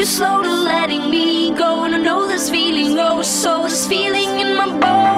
You're slow to letting me go, and I know this feeling, oh, so this feeling in my bones.